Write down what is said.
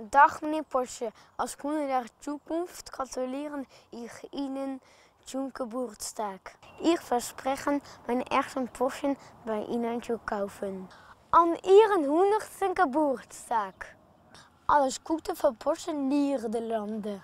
Dag meneer Porsche, als Kunde toekomst Zukunft gratulieren ich Ihnen zum Geburtstag. verspreken mijn meinen ersten Porsche bei Ihnen zu kaufen. An Ihren 100. Geburtstag. Alles Gute für Porsche Niederlande.